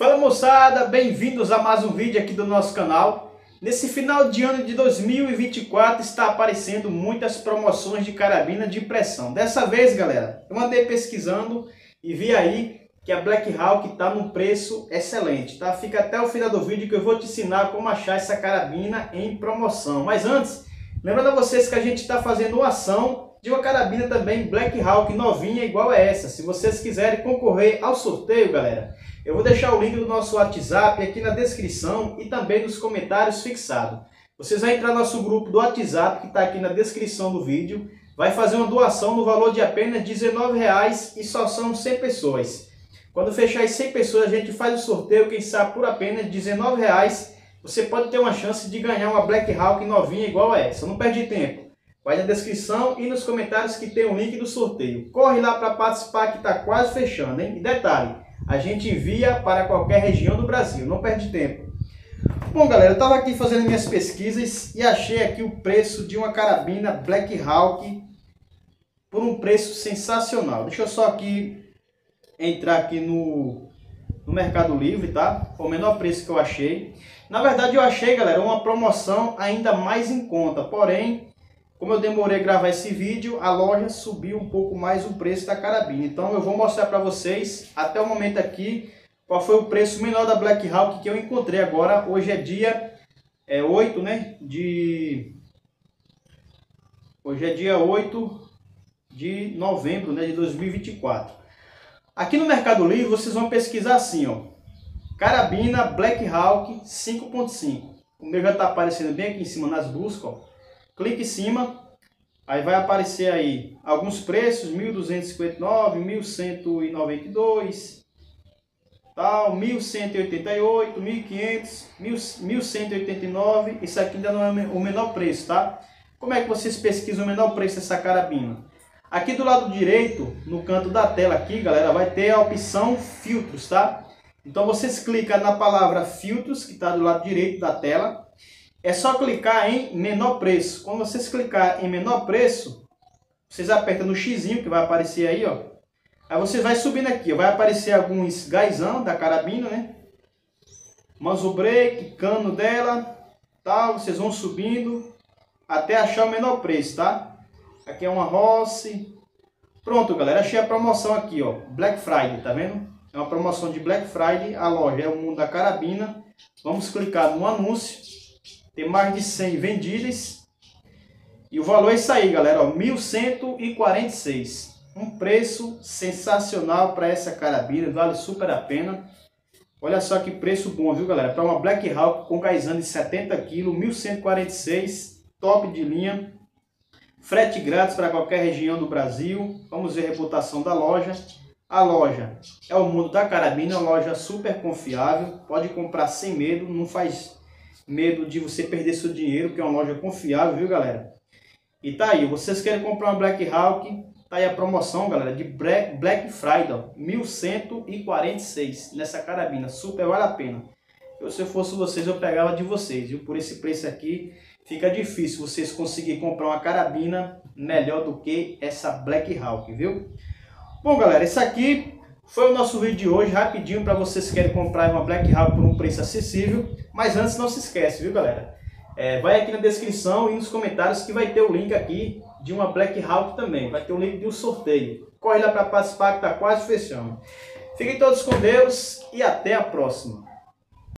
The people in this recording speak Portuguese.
Fala moçada, bem-vindos a mais um vídeo aqui do nosso canal. Nesse final de ano de 2024 está aparecendo muitas promoções de carabina de pressão. Dessa vez, galera, eu andei pesquisando e vi aí que a Black Hawk está num preço excelente, tá? Fica até o final do vídeo que eu vou te ensinar como achar essa carabina em promoção. Mas antes, lembrando a vocês que a gente está fazendo uma ação de uma carabina também Black Hawk novinha igual a essa. Se vocês quiserem concorrer ao sorteio, galera, eu vou deixar o link do nosso WhatsApp aqui na descrição e também nos comentários fixado. Vocês vão entrar no nosso grupo do WhatsApp que está aqui na descrição do vídeo. Vai fazer uma doação no valor de apenas R$19,00 e só são 100 pessoas. Quando fechar as 100 pessoas, a gente faz o sorteio, quem sabe por apenas R$19,00. Você pode ter uma chance de ganhar uma Black Hawk novinha igual a essa. Não perde tempo. Vai na descrição e nos comentários que tem o link do sorteio. Corre lá para participar que está quase fechando, hein? E detalhe, a gente envia para qualquer região do Brasil, não perde tempo. Bom, galera, eu estava aqui fazendo minhas pesquisas e achei aqui o preço de uma carabina Black Hawk por um preço sensacional. Deixa eu só aqui entrar aqui no, no Mercado Livre, tá? Foi o menor preço que eu achei. Na verdade, eu achei, galera, uma promoção ainda mais em conta, porém como eu demorei a gravar esse vídeo, a loja subiu um pouco mais o preço da carabina. Então eu vou mostrar para vocês, até o momento aqui, qual foi o preço menor da Black Hawk que eu encontrei agora. Hoje é dia é, 8 né, de... Hoje é dia 8 de novembro né, de 2024. Aqui no Mercado Livre vocês vão pesquisar assim, ó. Carabina Black Hawk 5.5. O meu já está aparecendo bem aqui em cima nas buscas, ó clique em cima, aí vai aparecer aí alguns preços, 1.259, 1.192, tal, 1.188, 1.500, 1.189, isso aqui ainda não é o menor preço, tá? Como é que vocês pesquisam o menor preço dessa carabina? Aqui do lado direito, no canto da tela aqui, galera, vai ter a opção filtros, tá? Então vocês clicam na palavra filtros, que está do lado direito da tela, é só clicar em menor preço. Quando vocês clicar em menor preço, vocês apertam no X que vai aparecer aí, ó. Aí você vai subindo aqui, vai aparecer alguns gaisão da carabina, né? Muzzle brake, cano dela, tal. Vocês vão subindo até achar o menor preço, tá? Aqui é uma Rossi. Pronto, galera, achei a promoção aqui, ó. Black Friday, tá vendo? É uma promoção de Black Friday, a loja é o mundo da carabina. Vamos clicar no anúncio tem mais de 100 vendidas. E o valor é isso aí, galera, ó, 1.146. Um preço sensacional para essa carabina, vale super a pena. Olha só que preço bom, viu, galera? Para uma Black Hawk com caizando de 70 kg, 1.146, top de linha. Frete grátis para qualquer região do Brasil. Vamos ver a reputação da loja. A loja é o mundo da carabina, uma loja super confiável. Pode comprar sem medo, não faz medo de você perder seu dinheiro, que é uma loja confiável, viu, galera? E tá aí, vocês querem comprar uma Black Hawk, tá aí a promoção, galera, de Black Friday, ó, 1146 nessa carabina, super vale a pena. Eu, se eu fosse vocês, eu pegava de vocês, viu? Por esse preço aqui, fica difícil vocês conseguirem comprar uma carabina melhor do que essa Black Hawk, viu? Bom, galera, esse aqui foi o nosso vídeo de hoje, rapidinho, para vocês que querem comprar uma Black Hawk por um preço acessível. Mas antes, não se esquece, viu, galera? É, vai aqui na descrição e nos comentários que vai ter o link aqui de uma Black Hawk também. Vai ter o link de um sorteio. Corre lá para participar que está quase fechando. Fiquem todos com Deus e até a próxima.